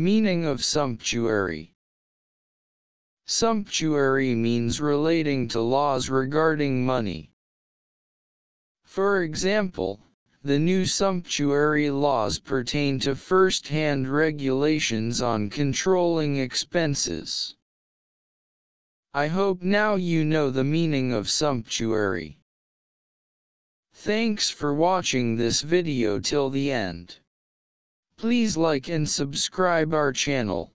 Meaning of sumptuary Sumptuary means relating to laws regarding money. For example, the new sumptuary laws pertain to first-hand regulations on controlling expenses. I hope now you know the meaning of sumptuary. Thanks for watching this video till the end. Please like and subscribe our channel.